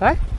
来。